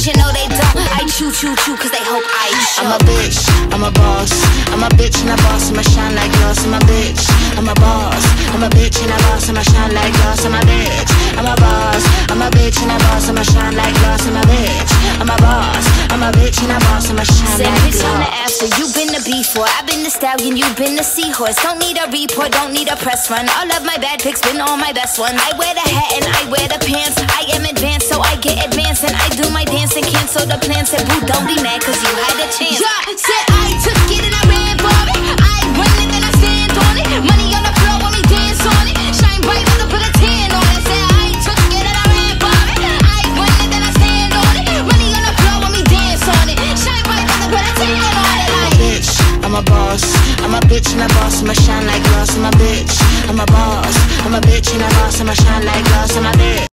Cause you know they don't. I chew, chew, chew cause they hope I show. I'm a bitch, I'm a boss. I'm a bitch and a boss, I'ma shine like glass. I'm a bitch, I'm a boss. I'm a bitch and a boss, I'ma shine like glass. I'm a bitch, I'm a boss. I'm a bitch and a boss, I'ma shine like glass. I'm a bitch, I'm a boss. I'm a bitch and a boss, I'ma shine Say like bitch on the after, you been the before. I've been the stallion, you been the seahorse. Don't need a report, don't need a press run. All of my bad pics been all my best ones. I wear the hat and I wear the pants. I am advanced, so I get advanced. And I cancel the plan, Said, boo, don't be mad, cause you had a chance. Yeah, said I took it and I ran for it. I run it and I stand on it. Money on the floor when we dance on it. Shine bright on the put a tan on it. Said I took it and I ran for it. I run it and I stand on it. Money on the floor when we dance on it. Shine bright on the put a tan on it. Like, bitch, I'm a boss. I'm a bitch and a boss, I'ma shine like glass. I'm a bitch, I'm a boss. I'm a bitch and a boss, I'ma shine like glass. I'm a bitch.